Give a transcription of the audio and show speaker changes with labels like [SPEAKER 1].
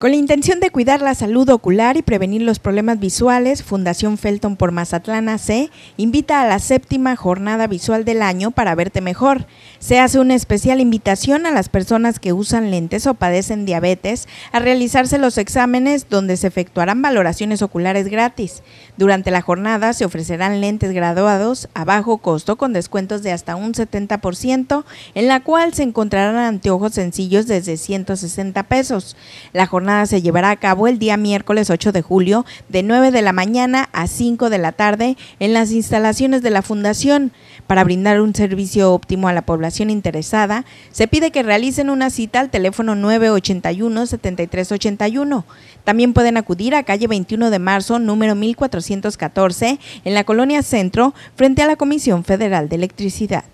[SPEAKER 1] Con la intención de cuidar la salud ocular y prevenir los problemas visuales, Fundación Felton por Mazatlán AC invita a la séptima jornada visual del año para verte mejor. Se hace una especial invitación a las personas que usan lentes o padecen diabetes a realizarse los exámenes donde se efectuarán valoraciones oculares gratis. Durante la jornada se ofrecerán lentes graduados a bajo costo con descuentos de hasta un 70%, en la cual se encontrarán anteojos sencillos desde 160 pesos. La jornada se llevará a cabo el día miércoles 8 de julio de 9 de la mañana a 5 de la tarde en las instalaciones de la Fundación. Para brindar un servicio óptimo a la población interesada, se pide que realicen una cita al teléfono 981-7381. También pueden acudir a calle 21 de marzo, número 1414, en la colonia Centro, frente a la Comisión Federal de Electricidad.